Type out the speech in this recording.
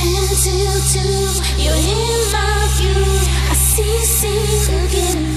ten till two. You're in my view. I see, see, looking